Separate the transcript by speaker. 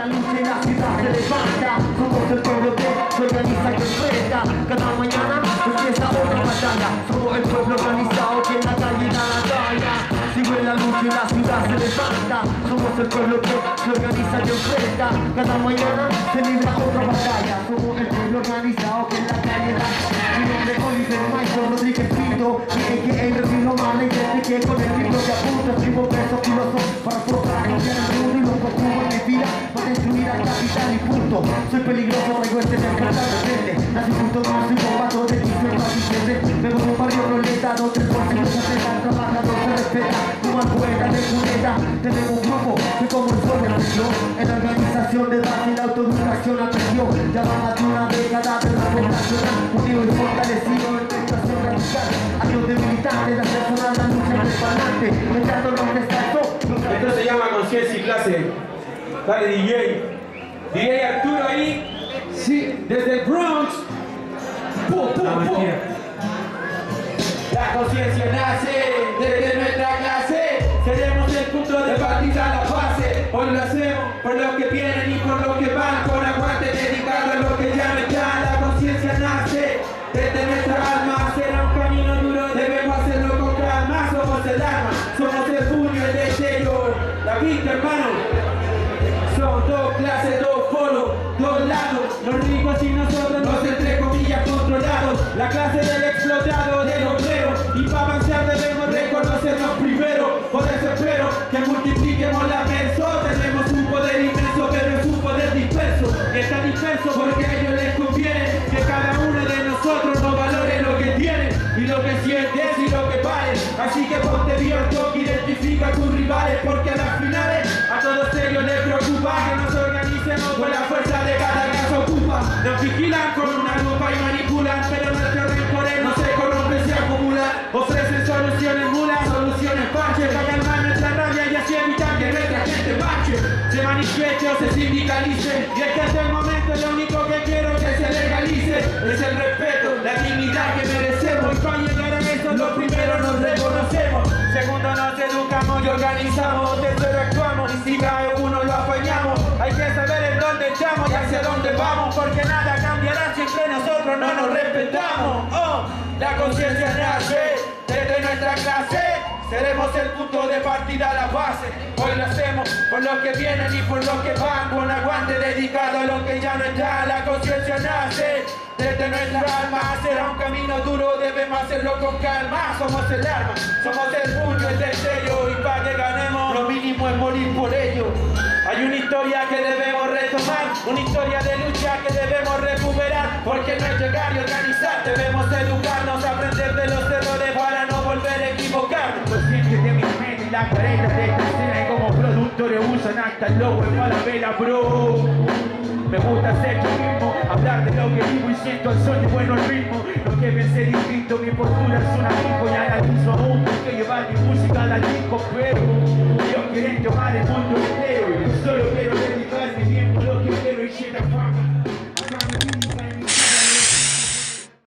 Speaker 1: y la ciudad se levanta Somos el pueblo que se organiza y enfrenta. Cada mañana empieza otra batalla. Somos el pueblo organizado que en la calle da la talla. Sigue la lucha y la ciudad se levanta. Somos el pueblo que se organiza y enfrenta. Cada mañana se libra otra batalla. Somos el pueblo organizado que en la calle da Mi nombre es Oliver Rodríguez Pinto que y que con el libro filósofos para punto. Soy peligroso, traigo este descartar de frente Nací junto más soy bombazo de diciembre a diciembre. Vengo de un barrio roleta donde el bolsillo se El trabajador se respeta, como poeta de cuneta Tenemos un grupo que como el sol de nación En la organización de base la autoeducación atención Ya va más de una década de la nacional Unido y fortalecido en tentación radical. Años de militantes, de hacer sonar la lucha del parlante. Echando los descansos
Speaker 2: Esto se llama conciencia y clase. Dale DJ. DJ Arturo ahí. Sí, desde el Bronx. Pum, pum, pum. La conciencia nace desde nuestra clase. Seremos el punto de partida, la base. Hoy lo hacemos por los que vienen y por los que van. Con aguante dedicado a lo que ya no está. La conciencia nace desde nuestra alma. Será un camino duro, debemos hacerlo con calma. Somos el alma, somos el puño, el deseo. La vista, hermano. Son dos clases, dos la clase del explotado, del obrero, y para avanzar debemos reconocernos primero, por eso espero que multipliquemos la verso, tenemos un poder inmenso, pero es un poder disperso, está disperso porque a ellos les conviene que cada uno de nosotros no valore lo que tiene, y lo que sientes y lo que vale, así que ponte abierto, identifica a tus rivales, porque a las finales a todos ellos les preocupa que nos organicemos con la fuerza de cada que ocupa. Nos vigilan con una Y es que hasta el momento lo único que quiero que se legalice es el respeto, la dignidad que merecemos. Y para llegar a eso, lo primero nos reconocemos. Segundo, nos educamos y organizamos. Tercero, actuamos y si cae uno lo apañamos. Hay que saber en dónde estamos y hacia dónde vamos, porque nada cambiará si entre nosotros no nos respetamos. Oh, la conciencia nace desde nuestra clase. Seremos el punto de partida, la base. Hoy lo hacemos por los que vienen y por los que van. Con aguante dedicado a lo que ya no está. La conciencia nace desde nuestra alma. Será un camino duro, debemos hacerlo con calma. Somos el arma, somos el puño, el deseo. Y para que ganemos, lo mínimo es morir por ello. Hay una historia que debemos retomar, una historia de lucha que debemos recuperar, porque no es llegar y organizar, debemos educarnos, aprender
Speaker 3: productores usan hasta el logo en Falabella, bro. Me gusta ser yo mismo, hablar de lo que vivo y siento el sol y bueno el ritmo. Lo que me sé distinto, mi postura es